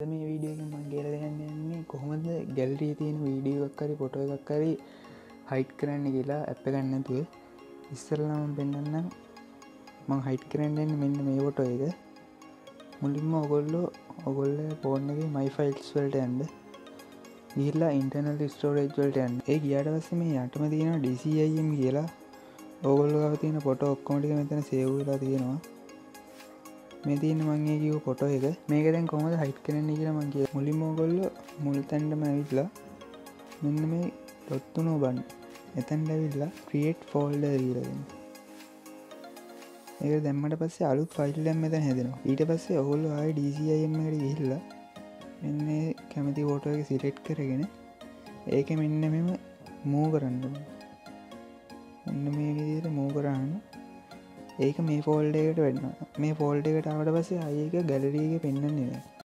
මේ වීඩියෝ මං කියල දෙන්නන්නේ කොහොමද? ගැල්රී තියෙන වීඩියෝක්කරි පොට එකක්කරි හයිට් කරන්න කියලා ඇප ගන්නතුව ඉස්සරලාම පෙන්න්නම් මං හයිට් කරන්නන්න මෙන්න මේ ොට එක. මුලින්ම ඔගොල්ලෝ ඔගොල්ල පෝර්ණගේ මයි ෆයිල්ස් වලට ඇන්ද ගිල්ලා ඉන්ටර්නල් ස්ටෝරේජ් වලට යන්න. ඒ ගියට පස්ස මේ යටම තියෙන ඩිසිම් කියලා. ඕගොල්ල තියෙන පොට ඔක්කොමටික මෙතන සේවලා තියෙනවා. මේ තියන මංගේ කිව පොටෝ එක. මේක දැන් කොමද හයිට් කරන්න කියලා මංගේ මුලි මෝගොල්ල මුල් තැන්ටම ඇවිත්ලා මෙන්න මේ ඩොත්තු නෝබන් එතැන් ඇවිල්ලා ක්‍රියට් ෆෝල්ඩ දීරගෙන ඒ දැම්මට පස්සේ අලුත් ෆයිල්ලම් මෙත හැදෙනවා. ඊට පස්සේ ඔහුල්ල ආයි ඩීසියම්මට ගිහිල්ලා මෙන්න කැමති ෝටෝ එක සිරෙට් කරගෙන ඒක මෙන්න මෙම මූ කරන්න එන්න මේ විදියට මූ කරන්න ඒක මේ ෆෝල්ඩ එකට වෙන්න මේ ෆෝල්ඩ එකට අවට පසේ අයක ගැලරීක පෙන්න්නන්නේ